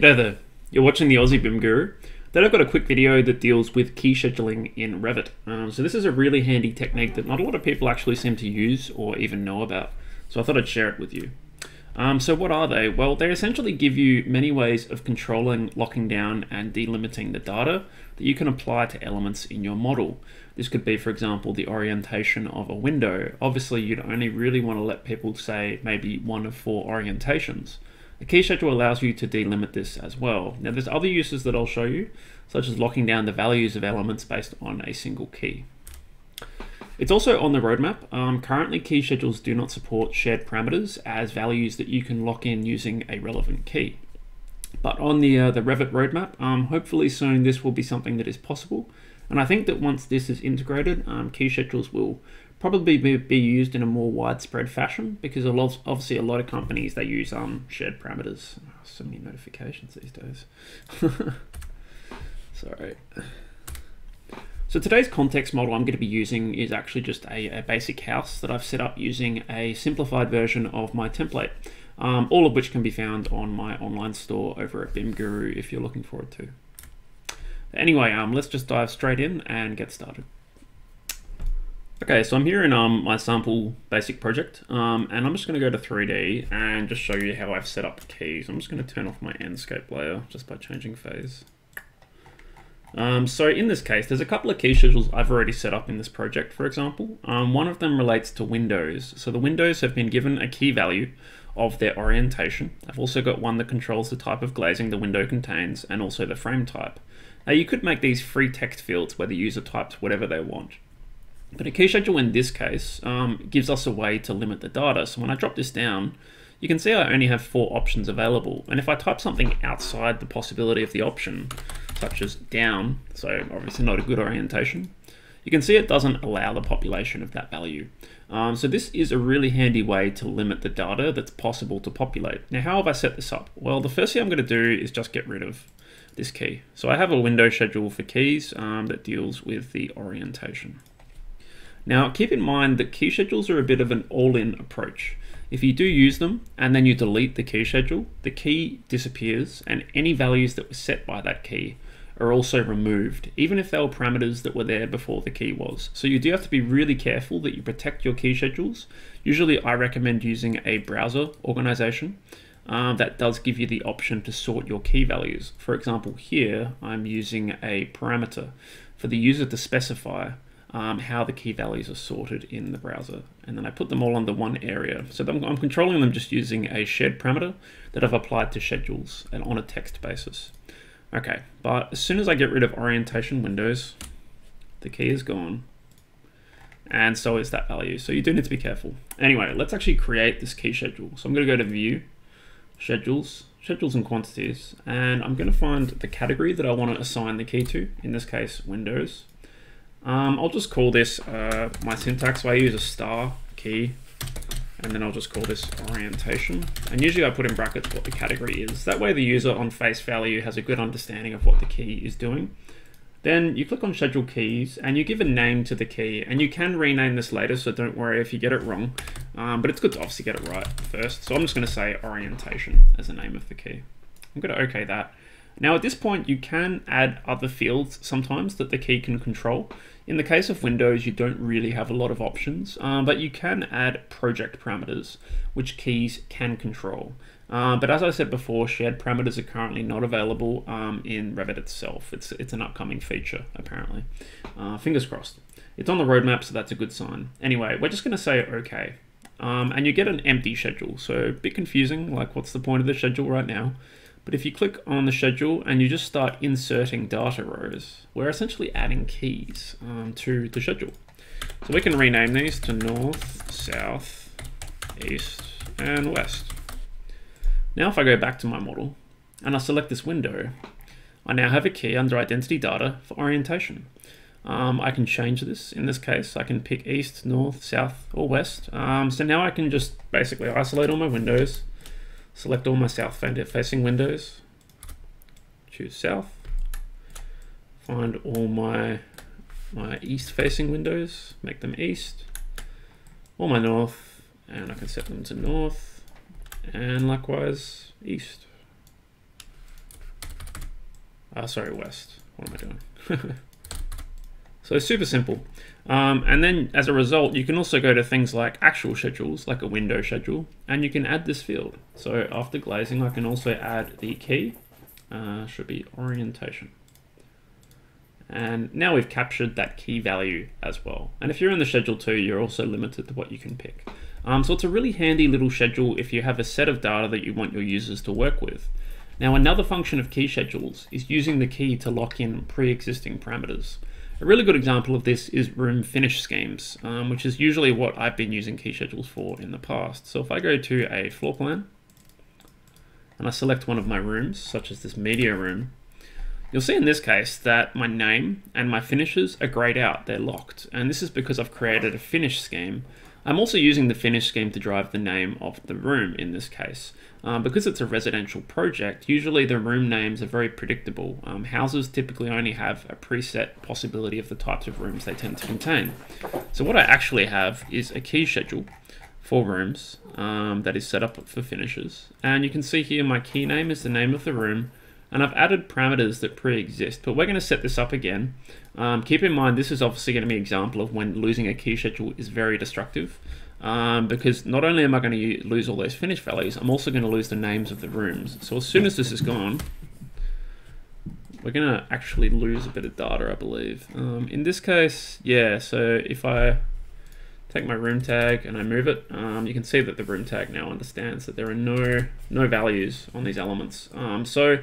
G'day there, you're watching the Aussie BIM Guru. Then I've got a quick video that deals with key scheduling in Revit. Um, so this is a really handy technique that not a lot of people actually seem to use or even know about. So I thought I'd share it with you. Um, so what are they? Well, they essentially give you many ways of controlling, locking down and delimiting the data that you can apply to elements in your model. This could be, for example, the orientation of a window. Obviously, you'd only really want to let people say maybe one of four orientations. The key schedule allows you to delimit this as well. Now there's other uses that I'll show you, such as locking down the values of elements based on a single key. It's also on the roadmap. Um, currently, key schedules do not support shared parameters as values that you can lock in using a relevant key. But on the, uh, the Revit roadmap, um, hopefully soon this will be something that is possible. And I think that once this is integrated, um, key schedules will probably be, be used in a more widespread fashion because a lot, obviously a lot of companies they use um, shared parameters. Oh, so many notifications these days. Sorry. So today's context model I'm going to be using is actually just a, a basic house that I've set up using a simplified version of my template, um, all of which can be found on my online store over at BIM Guru if you're looking forward to. Anyway, um, let's just dive straight in and get started. Okay, so I'm here in um, my sample basic project, um, and I'm just going to go to 3D and just show you how I've set up the keys. I'm just going to turn off my Enscape layer just by changing phase. Um, so in this case, there's a couple of key schedules I've already set up in this project, for example. Um, one of them relates to windows. So the windows have been given a key value of their orientation. I've also got one that controls the type of glazing the window contains and also the frame type. Now you could make these free text fields where the user types whatever they want. But a key schedule in this case um, gives us a way to limit the data. So when I drop this down, you can see I only have four options available. And if I type something outside the possibility of the option, such as down, so obviously not a good orientation, you can see it doesn't allow the population of that value. Um, so this is a really handy way to limit the data that's possible to populate. Now, how have I set this up? Well, the first thing I'm going to do is just get rid of this key. So I have a window schedule for keys um, that deals with the orientation. Now, keep in mind that key schedules are a bit of an all-in approach. If you do use them and then you delete the key schedule, the key disappears and any values that were set by that key are also removed, even if they were parameters that were there before the key was. So you do have to be really careful that you protect your key schedules. Usually I recommend using a browser organization uh, that does give you the option to sort your key values. For example, here I'm using a parameter for the user to specify um, how the key values are sorted in the browser. And then I put them all under one area. So I'm, I'm controlling them just using a shared parameter that I've applied to schedules and on a text basis. Okay, but as soon as I get rid of orientation windows, the key is gone. And so is that value. So you do need to be careful. Anyway, let's actually create this key schedule. So I'm going to go to view, schedules, schedules and quantities, and I'm going to find the category that I want to assign the key to, in this case, Windows. Um, I'll just call this uh, my syntax. So I use a star key, and then I'll just call this orientation. And usually I put in brackets what the category is. That way the user on face value has a good understanding of what the key is doing. Then you click on schedule keys and you give a name to the key and you can rename this later so don't worry if you get it wrong um, but it's good to obviously get it right first so I'm just going to say orientation as the name of the key. I'm going to OK that now at this point you can add other fields sometimes that the key can control. In the case of Windows you don't really have a lot of options, um, but you can add project parameters which keys can control. Uh, but as I said before, shared parameters are currently not available um, in Revit itself. It's, it's an upcoming feature, apparently. Uh, fingers crossed. It's on the roadmap, so that's a good sign. Anyway, we're just going to say OK. Um, and you get an empty schedule, so a bit confusing, like what's the point of the schedule right now? But if you click on the schedule and you just start inserting data rows, we're essentially adding keys um, to the schedule. So we can rename these to north, south, east, and west. Now if I go back to my model and I select this window, I now have a key under identity data for orientation. Um, I can change this. In this case, I can pick east, north, south, or west. Um, so now I can just basically isolate all my windows, select all my south facing windows, choose south, find all my my east facing windows, make them east, all my north, and I can set them to north, and likewise east. Ah, sorry, west. What am I doing? so super simple. Um, and then as a result, you can also go to things like actual schedules, like a window schedule, and you can add this field. So after glazing, I can also add the key, uh, should be orientation. And now we've captured that key value as well. And if you're in the schedule too, you're also limited to what you can pick. Um, so it's a really handy little schedule if you have a set of data that you want your users to work with. Now another function of key schedules is using the key to lock in pre-existing parameters. A really good example of this is room finish schemes, um, which is usually what I've been using key schedules for in the past. So if I go to a floor plan and I select one of my rooms, such as this media room, you'll see in this case that my name and my finishes are grayed out, they're locked. And this is because I've created a finish scheme I'm also using the finish scheme to drive the name of the room in this case. Um, because it's a residential project, usually the room names are very predictable. Um, houses typically only have a preset possibility of the types of rooms they tend to contain. So what I actually have is a key schedule for rooms um, that is set up for finishes. And you can see here my key name is the name of the room, and I've added parameters that pre-exist, but we're going to set this up again. Um, keep in mind, this is obviously going to be an example of when losing a key schedule is very destructive. Um, because not only am I going to lose all those finish values, I'm also going to lose the names of the rooms. So as soon as this is gone, we're going to actually lose a bit of data, I believe. Um, in this case, yeah, so if I take my room tag and I move it, um, you can see that the room tag now understands that there are no, no values on these elements. Um, so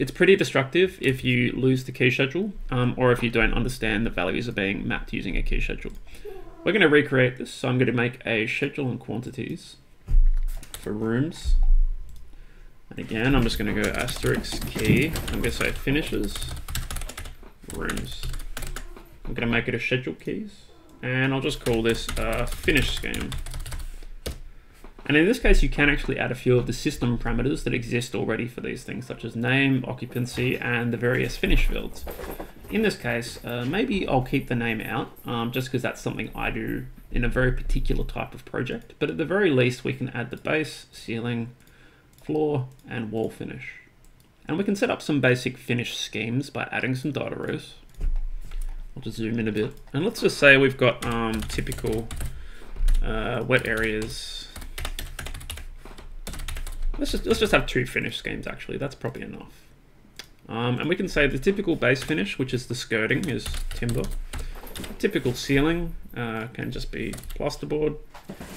it's pretty destructive if you lose the key schedule um, or if you don't understand the values are being mapped using a key schedule. We're going to recreate this, so I'm going to make a schedule and quantities for rooms. And again, I'm just going to go asterisk key. I'm going to say finishes, rooms. I'm going to make it a schedule keys, and I'll just call this a finish scheme. And in this case, you can actually add a few of the system parameters that exist already for these things, such as name, occupancy, and the various finish fields. In this case, uh, maybe I'll keep the name out, um, just because that's something I do in a very particular type of project. But at the very least, we can add the base, ceiling, floor, and wall finish. And we can set up some basic finish schemes by adding some data rows. I'll just zoom in a bit. And let's just say we've got um, typical uh, wet areas Let's just, let's just have two finish schemes actually, that's probably enough. Um, and we can say the typical base finish, which is the skirting, is timber. Typical ceiling uh, can just be plasterboard.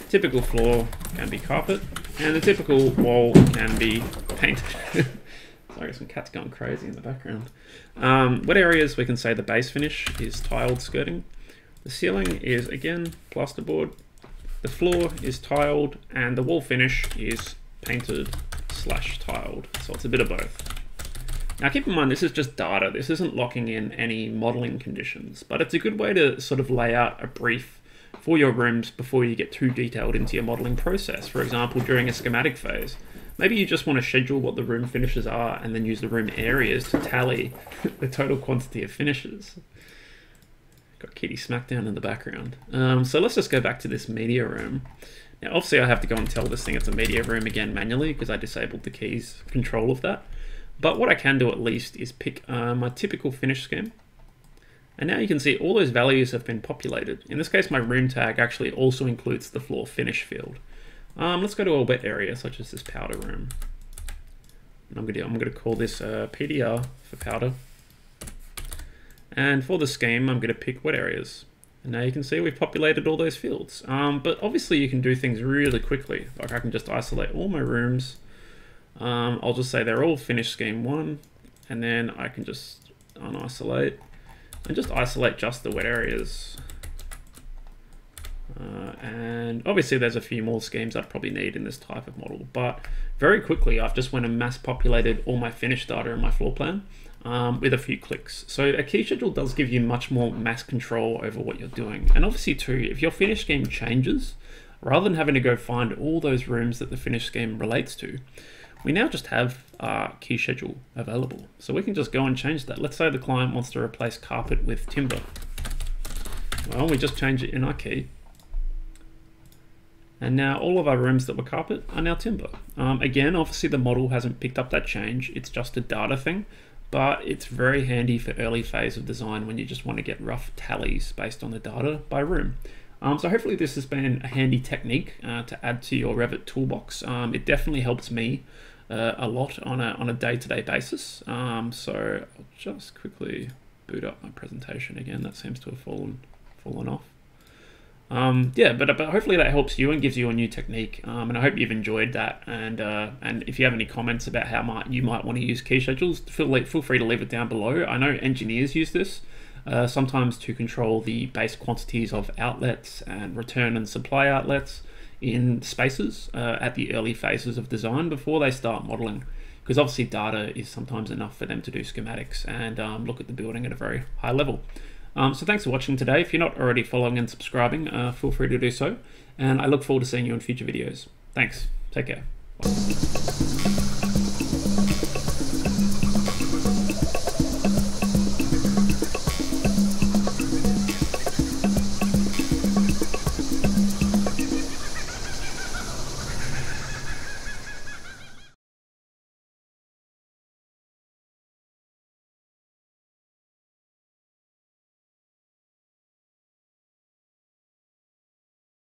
Typical floor can be carpet. And the typical wall can be painted. Sorry, some cats going crazy in the background. Um, what areas we can say the base finish is tiled skirting. The ceiling is, again, plasterboard. The floor is tiled, and the wall finish is painted slash tiled. So it's a bit of both. Now keep in mind, this is just data. This isn't locking in any modeling conditions, but it's a good way to sort of lay out a brief for your rooms before you get too detailed into your modeling process. For example, during a schematic phase, maybe you just want to schedule what the room finishes are and then use the room areas to tally the total quantity of finishes. Got Kitty Smackdown in the background. Um, so let's just go back to this media room. Now, obviously I have to go and tell this thing it's a media room again manually because I disabled the keys control of that. But what I can do at least is pick uh, my typical finish scheme. And now you can see all those values have been populated. In this case, my room tag actually also includes the floor finish field. Um, let's go to a wet area such as this powder room. And I'm going to I'm going to call this uh, PDR for powder. And for the scheme, I'm going to pick wet areas. And now you can see we've populated all those fields. Um, but obviously you can do things really quickly. Like I can just isolate all my rooms. Um, I'll just say they're all finished scheme one. And then I can just unisolate and just isolate just the wet areas. Uh, and obviously there's a few more schemes I'd probably need in this type of model, but very quickly I've just went and mass populated all my finished data in my floor plan um, with a few clicks. So a key schedule does give you much more mass control over what you're doing. And obviously too, if your finish scheme changes, rather than having to go find all those rooms that the finish scheme relates to, we now just have our key schedule available. So we can just go and change that. Let's say the client wants to replace carpet with timber. Well, we just change it in our key. And now all of our rooms that were carpet are now timber. Um, again, obviously the model hasn't picked up that change. It's just a data thing, but it's very handy for early phase of design when you just want to get rough tallies based on the data by room. Um, so hopefully this has been a handy technique uh, to add to your Revit toolbox. Um, it definitely helps me uh, a lot on a, on a day-to-day -day basis. Um, so I'll just quickly boot up my presentation again. That seems to have fallen, fallen off. Um, yeah, but, but hopefully that helps you and gives you a new technique. Um, and I hope you've enjoyed that. And uh, and if you have any comments about how might, you might want to use key schedules, feel feel free to leave it down below. I know engineers use this uh, sometimes to control the base quantities of outlets and return and supply outlets in spaces uh, at the early phases of design before they start modeling. Because obviously data is sometimes enough for them to do schematics and um, look at the building at a very high level. Um, so thanks for watching today. If you're not already following and subscribing, uh, feel free to do so. And I look forward to seeing you in future videos. Thanks. Take care. Bye.